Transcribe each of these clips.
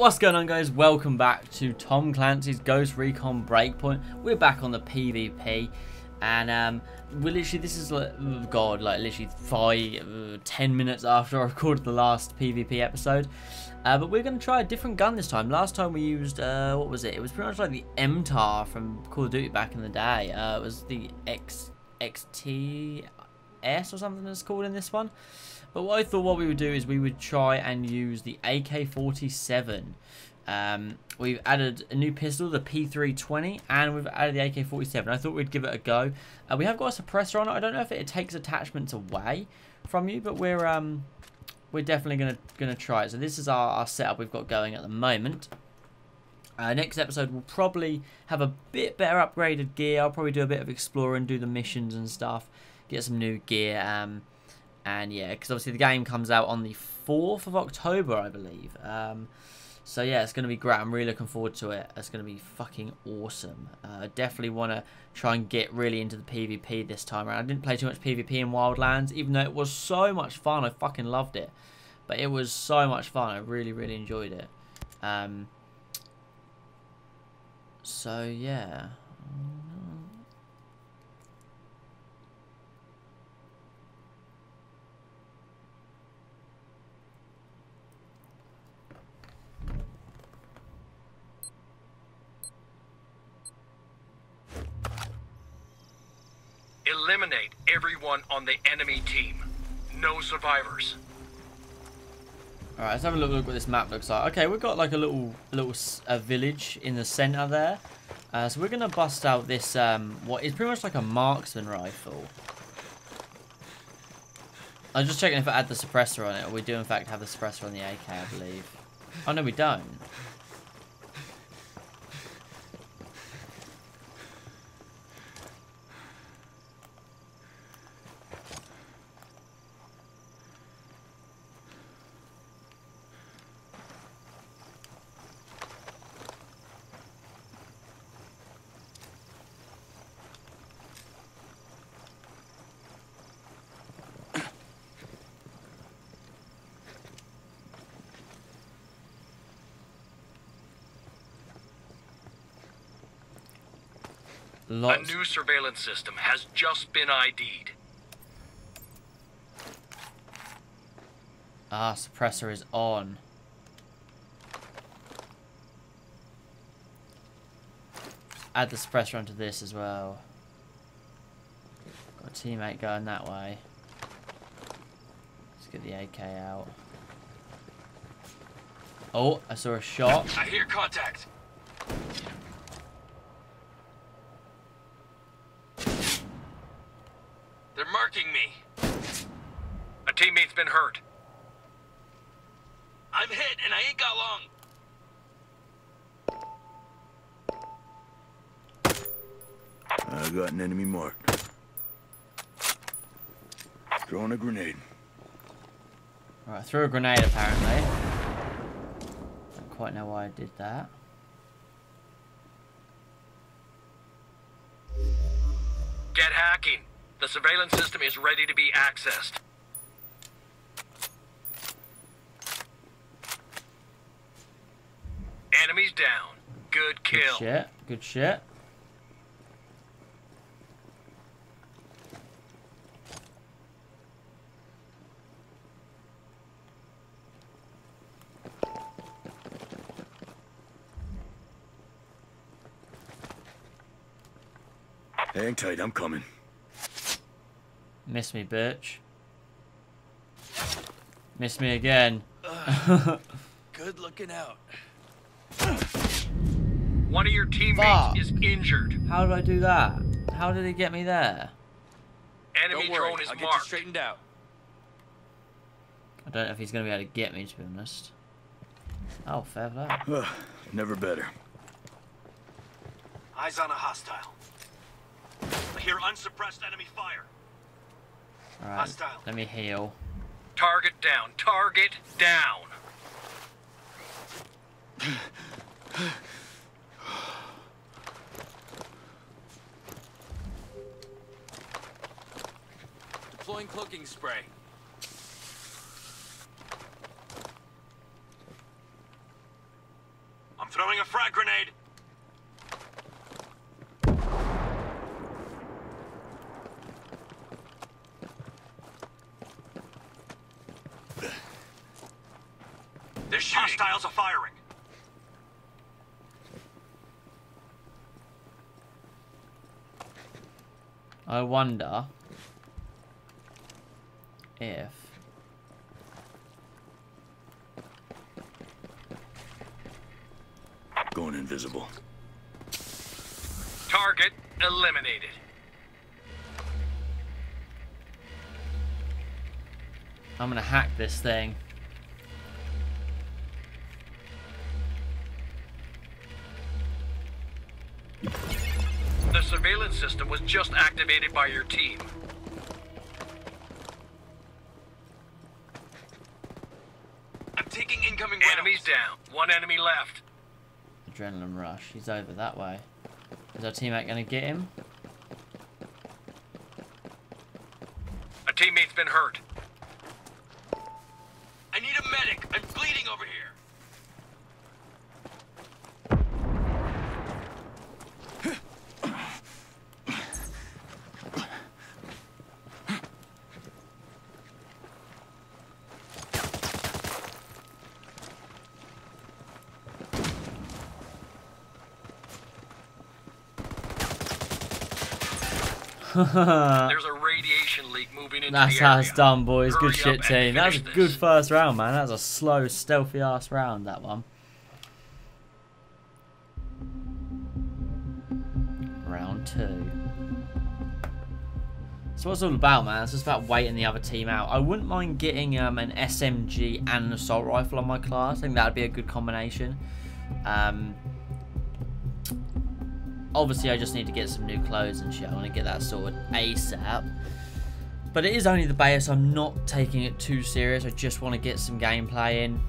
What's going on guys? Welcome back to Tom Clancy's Ghost Recon Breakpoint. We're back on the PvP and um, we're literally, this is like, oh god, like literally five, uh, ten minutes after I recorded the last PvP episode. Uh, but we're going to try a different gun this time. Last time we used, uh, what was it? It was pretty much like the MTAR from Call of Duty back in the day. Uh, it was the X, XTS or something it's called in this one. But what I thought what we would do is we would try and use the AK-47. Um, we've added a new pistol, the P320, and we've added the AK-47. I thought we'd give it a go. Uh, we have got a suppressor on it. I don't know if it, takes attachments away from you, but we're um, we're definitely gonna gonna try it. So this is our, our setup we've got going at the moment. Uh, next episode we'll probably have a bit better upgraded gear. I'll probably do a bit of exploring, do the missions and stuff, get some new gear. Um, and yeah, because obviously the game comes out on the 4th of October, I believe. Um, so yeah, it's going to be great. I'm really looking forward to it. It's going to be fucking awesome. Uh, definitely want to try and get really into the PvP this time around. I didn't play too much PvP in Wildlands, even though it was so much fun. I fucking loved it. But it was so much fun. I really, really enjoyed it. Um, so yeah. Eliminate everyone on the enemy team. No survivors. Alright, let's have a look, look what this map looks like. Okay, we've got like a little little village in the center there. Uh, so we're going to bust out this, um, what is pretty much like a marksman rifle. I'm just checking if I add the suppressor on it, or we do in fact have the suppressor on the AK, I believe. Oh no, we don't. Lots. A new surveillance system has just been ID'd. Ah, suppressor is on. Add the suppressor onto this as well. Got a teammate going that way. Let's get the AK out. Oh, I saw a shot. I hear contact. They're marking me. A teammate's been hurt. I'm hit and I ain't got long. I got an enemy marked. Throwing a grenade. Alright, threw a grenade apparently. Don't quite know why I did that. Get hacking. The surveillance system is ready to be accessed. Enemies down. Good Good kill. shit. Good shit. Hang tight, I'm coming. Miss me, bitch. Miss me again. Good looking out. One of your teammates Fuck. is injured. How did I do that? How did he get me there? Enemy Don't worry, drone is I'll get you marked. straightened out. I don't know if he's going to be able to get me, to be honest. Oh, fair play. Never better. Eyes on a hostile. I hear unsuppressed enemy fire. Alright, Hostile. let me heal. Target down. Target down. Deploying cloaking spray. I'm throwing a frag grenade. They're shooting. Hostiles are firing. I wonder if Going invisible. Target eliminated. I'm gonna hack this thing. The surveillance system was just activated by your team. Taking incoming Enemies down. One enemy left. Adrenaline rush. He's over that way. Is our teammate gonna get him? A teammate's been hurt. I need a medic. I'm bleeding over here. There's a radiation leak moving into That's the how area. it's done, boys. Good shit, team. That was a good this. first round, man. That was a slow, stealthy ass round, that one. Round two. So what's it all about, man? It's just about waiting the other team out. I wouldn't mind getting um, an SMG and an assault rifle on my class. I think that'd be a good combination. Um, obviously, I just need to get some new clothes and shit. I want to get that sorted ASAP. But it is only the base. I'm not taking it too serious. I just want to get some gameplay in.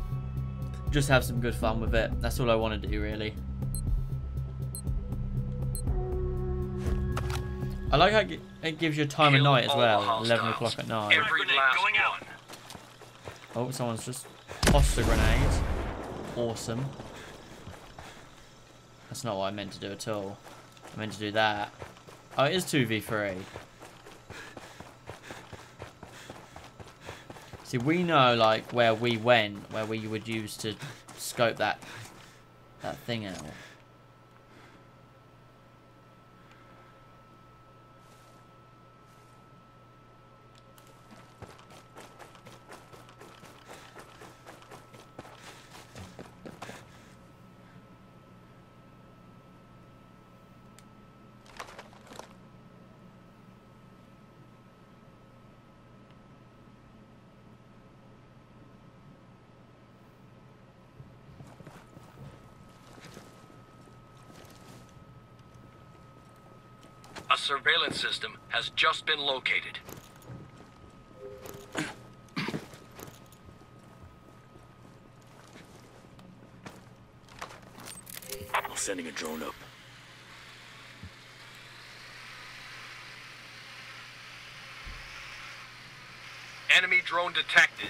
Just have some good fun with it. That's all I want to do, really. I like how it gives you a time of night as well. 11 o'clock at night. Every Grenade last going out. one. Oh, someone's just tossed a grenade. Awesome. That's not what I meant to do at all. I meant to do that. Oh, it is 2v3. See, we know, like, where we went, where we would use to scope that, that thing out. Surveillance system has just been located. I'm sending a drone up. Enemy drone detected.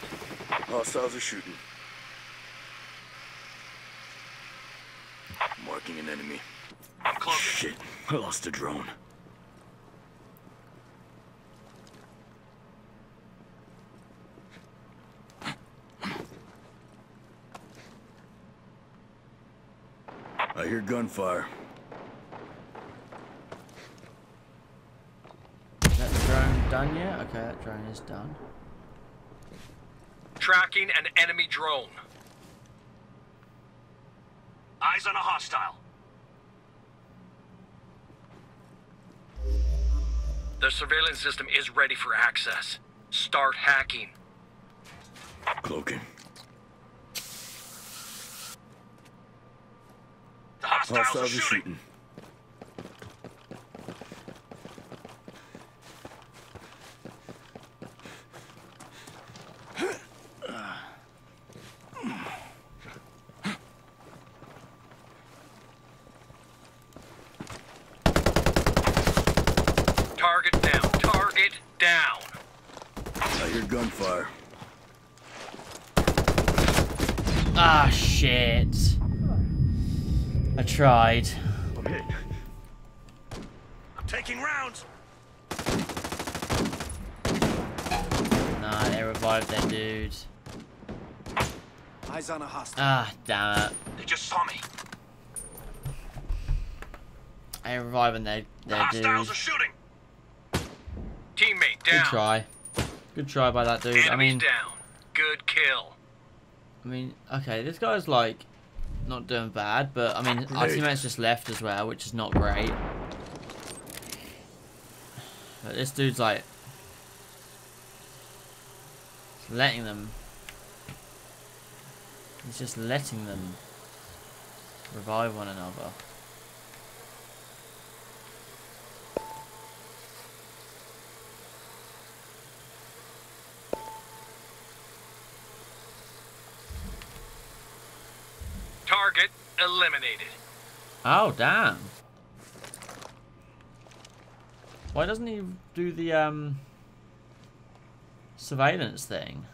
Hostiles are shooting. Marking an enemy. I'm close. Shit, I lost a drone. Hear gunfire. Is that drone done yet? Okay, that drone is done. Tracking an enemy drone. Eyes on a hostile. The surveillance system is ready for access. Start hacking. Cloaking. The hostiles, are Hostiles are shooting. shooting. Target down. Target down. I hear gunfire. Ah, shit. I tried. I'm hit. I'm taking rounds. Nah, they revived their dude. Eyes on a hostile. Ah, damn it. They just saw me. They reviving their, The their dude. hostiles are shooting. Teammate down. Good try. Good try by that dude. I mean, down. Good kill. I mean, okay, this guy's like not doing bad, but I mean, our teammates just left as well, which is not great. But this dude's like letting them. He's just letting them revive one another. Target eliminated. Oh damn! Why doesn't he do the um surveillance thing?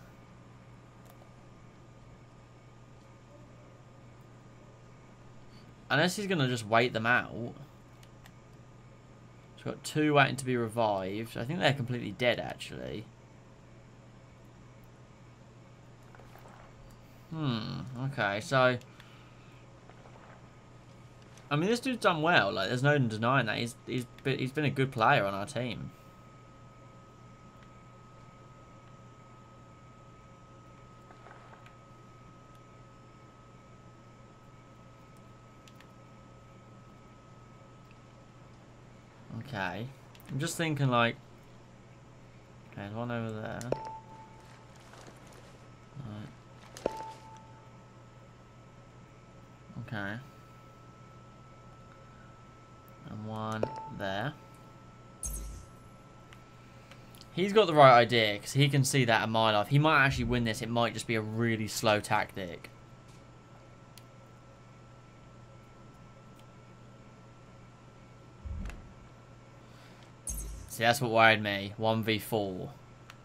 Unless he's gonna just wait them out. He's got two waiting to be revived. I think they're completely dead actually. Hmm, okay, so I mean, this dude's done well. Like, there's no denying that. He's he's been, he's been a good player on our team. Okay, I'm just thinking like. Okay, there's one over there. Right. Okay one there. He's got the right idea because he can see that a mile off. He might actually win this. It might just be a really slow tactic. See, that's what worried me. 1v4.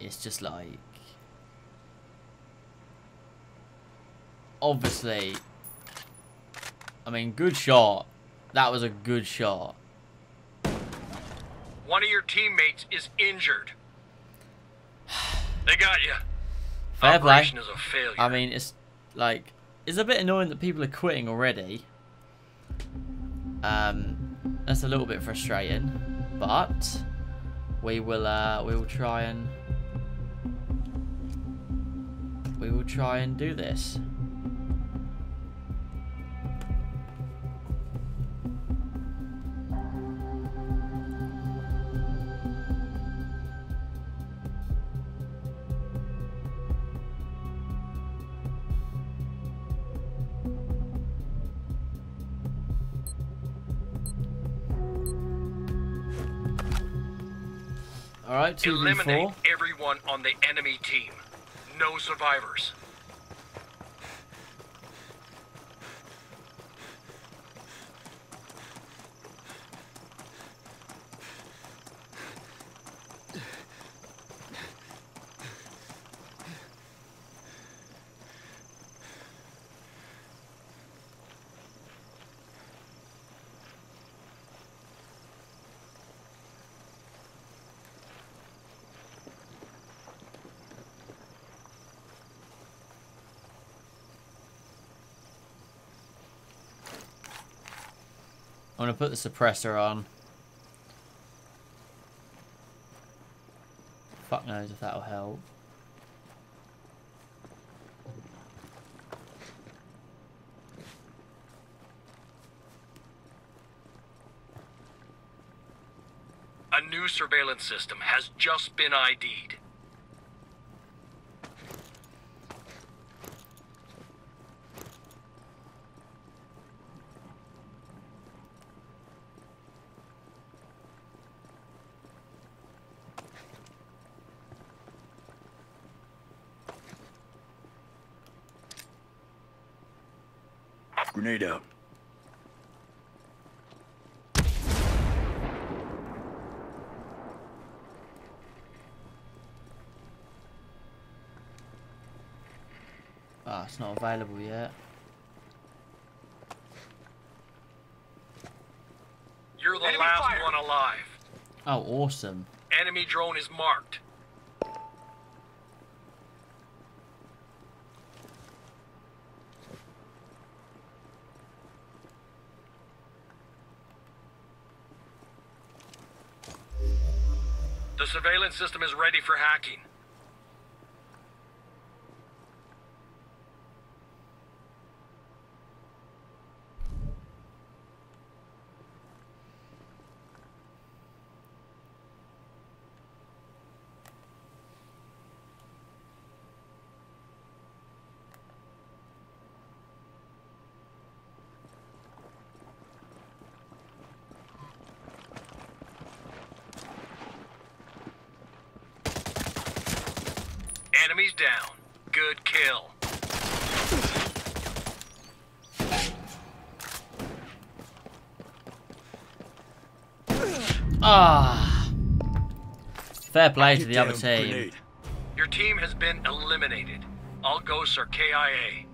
It's just like... Obviously... I mean, good shot. That was a good shot. One of your teammates is injured. They got you. Fair play. Operation is a failure. I mean, it's like it's a bit annoying that people are quitting already. Um, that's a little bit frustrating, but we will uh, we will try and we will try and do this. Right, two v Eliminate everyone on the enemy team. No survivors. I'm gonna put the suppressor on. Fuck knows if that'll help. A new surveillance system has just been ID'd. Grenade out. Ah, it's not available yet. You're the Enemy last fire. one alive. Oh, awesome. Enemy drone is marked. The surveillance system is ready for hacking. Enemies down. Good kill. Ah. Fair play to the other team. Your team has been eliminated. All ghosts are KIA.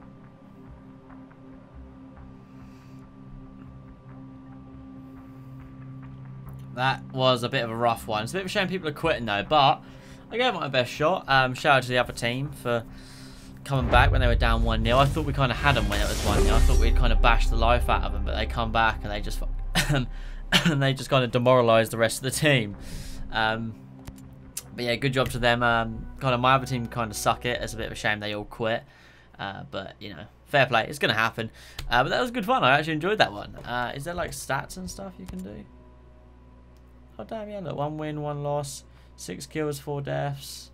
That was a bit of a rough one. It's a bit of a shame people are quitting though, but I gave it my best shot. Um, shout out to the other team for coming back when they were down 1 0. I thought we kind of had them when it was 1 0. I thought we'd kind of bashed the life out of them, but they come back and they just and they just kind of demoralised the rest of the team. Um, but yeah, good job to them. Um, kind of my other team kind of suck it. It's a bit of a shame they all quit. Uh, but you know, fair play. It's gonna happen. Uh, but that was good fun. I actually enjoyed that one. Uh, is there like stats and stuff you can do? Oh damn yeah, look, one win, one loss, six kills, four deaths.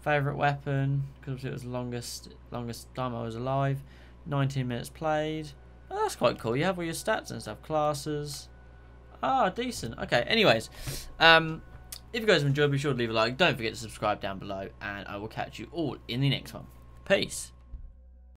Favorite weapon because it was longest longest time I was alive. 19 minutes played. Oh, that's quite cool. You have all your stats and stuff, classes. Ah, decent. Okay. Anyways, um, if you guys have enjoyed, be sure to leave a like. Don't forget to subscribe down below, and I will catch you all in the next one. Peace.